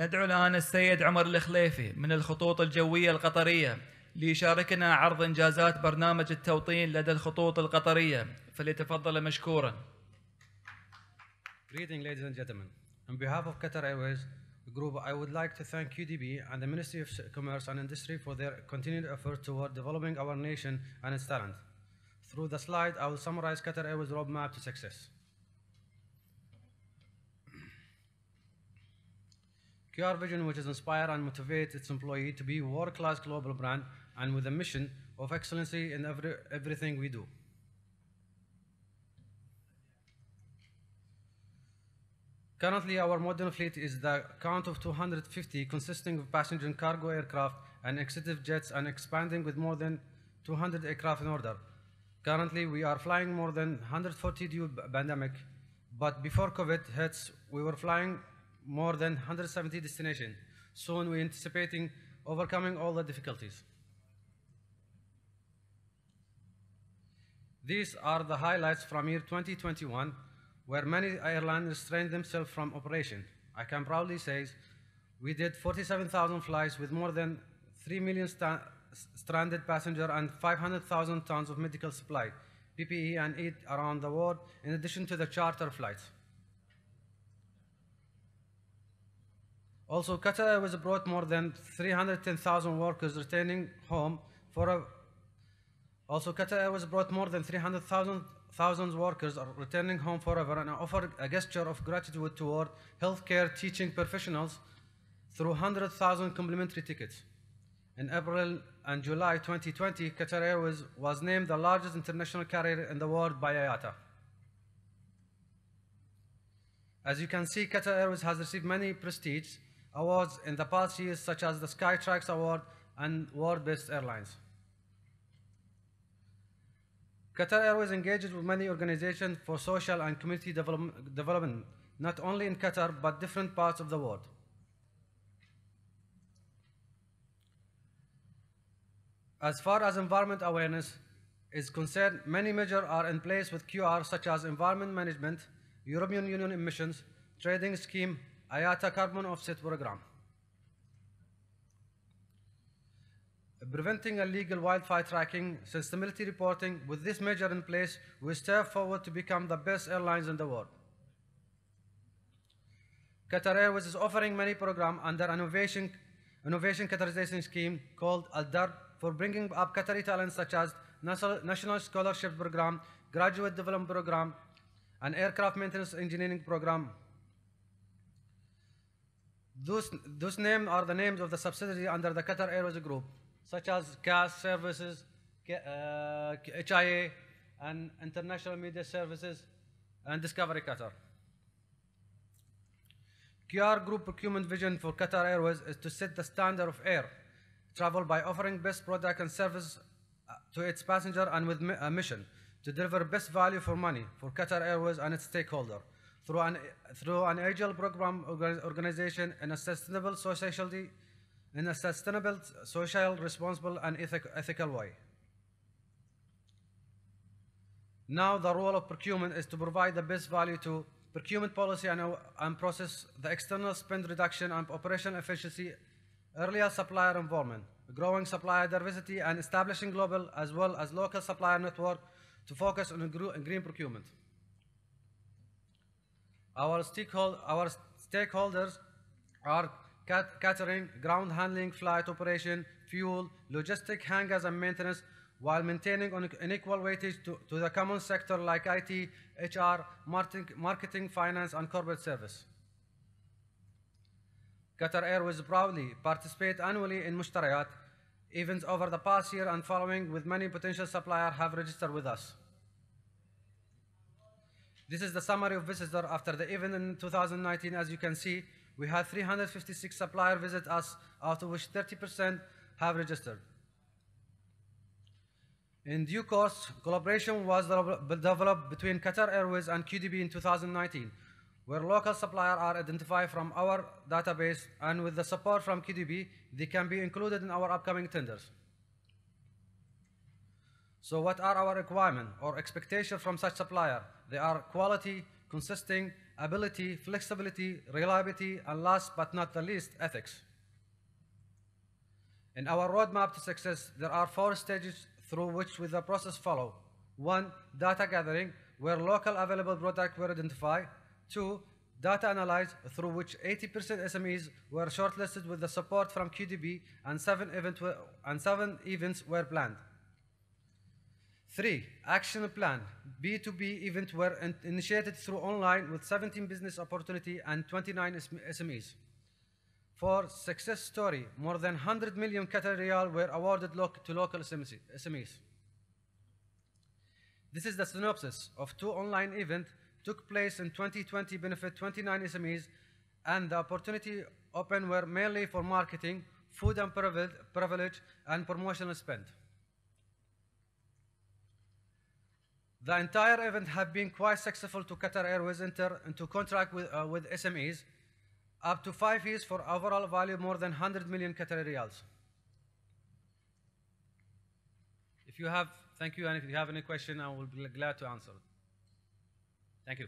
ندعو الآن السيد عمر الخليفي من الخطوط الجوية القطرية ليشاركنا عرض إنجازات برنامج التوطين لدى الخطوط القطرية فليتفضل مشكورا Greeting, ladies and gentlemen. On behalf of Qatar Airways Group, I would like to thank QDB and the Ministry of Commerce and Industry for their continued effort toward developing our nation and its talent. Through the slide, I will summarize Qatar Airways' roadmap to success. QR Vision, which is inspire and motivate its employee to be a world-class global brand and with a mission of excellency in every, everything we do. Currently, our modern fleet is the count of 250, consisting of passenger and cargo aircraft and executive jets, and expanding with more than 200 aircraft in order. Currently, we are flying more than 140 due pandemic, but before COVID hits, we were flying more than 170 destinations. Soon, we're anticipating overcoming all the difficulties. These are the highlights from year 2021, where many airlines restrained themselves from operation. I can proudly say we did 47,000 flights with more than 3 million stranded passengers and 500,000 tons of medical supply, PPE, and aid around the world, in addition to the charter flights. Also, Qatar Airways brought more than 310,000 workers returning home for a also, Qatar Airways brought more than 300,000 thousands workers returning home forever and offered a gesture of gratitude toward healthcare teaching professionals through 100,000 complimentary tickets. In April and July 2020, Qatar Airways was named the largest international carrier in the world by IATA. As you can see, Qatar Airways has received many prestige awards in the past years, such as the Skytrax Award and World Best Airlines. Qatar Airways engages with many organizations for social and community development, development, not only in Qatar, but different parts of the world. As far as environment awareness is concerned, many measures are in place with QR, such as environment management, European Union emissions, trading scheme, IATA carbon offset program. preventing illegal wildfire tracking, sustainability reporting. With this measure in place, we strive forward to become the best airlines in the world. Qatar Airways is offering many programs under an innovation, innovation Qatarization scheme called Al-Dar for bringing up Qatari talents such as National Scholarship Program, Graduate Development Program, and Aircraft Maintenance Engineering Program. Those, those names are the names of the subsidiary under the Qatar Airways Group such as CAS Services, uh, HIA, and International Media Services, and Discovery Qatar. QR Group procurement vision for Qatar Airways is to set the standard of air travel by offering best product and service to its passenger and with a mission to deliver best value for money for Qatar Airways and its stakeholder through an, through an agile program organization in a sustainable society in a sustainable, social, responsible, and ethic ethical way. Now, the role of procurement is to provide the best value to procurement policy and, and process the external spend reduction and operational efficiency, earlier supplier involvement, growing supplier diversity, and establishing global as well as local supplier network to focus on green procurement. Our, stakehold our stakeholders are catering, ground handling, flight operation, fuel, logistic, hangars, and maintenance, while maintaining an equal weightage to, to the common sector like IT, HR, marketing, marketing, finance, and corporate service. Qatar Airways proudly participate annually in Mushtarayat events over the past year and following with many potential suppliers have registered with us. This is the summary of visitors after the event in 2019. As you can see, we had 356 suppliers visit us, out of which 30% have registered. In due course, collaboration was developed between Qatar Airways and QDB in 2019, where local suppliers are identified from our database, and with the support from QDB, they can be included in our upcoming tenders. So what are our requirements or expectations from such supplier? They are quality, consisting, ability, flexibility, reliability, and last but not the least, ethics. In our roadmap to success, there are four stages through which with the process follow. One, data gathering, where local available products were identified. Two, data analyze, through which 80% SMEs were shortlisted with the support from QDB and seven, event and seven events were planned. Three, action plan. B2B event were in- initiated through online with 17 business opportunity and 29 SMEs. Four, success story. More than 100 million Qatari riyal were awarded to local SMEs. This is the synopsis of two online events took place in 2020 benefit 29 SMEs and the opportunity open were mainly for marketing, food and privilege and promotional spend. The entire event have been quite successful to Qatar Airways enter into contract with, uh, with SMEs up to five years for overall value more than 100 million Qatari riyals. If you have, thank you, and if you have any question, I will be glad to answer. Thank you.